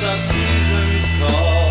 the seasons call.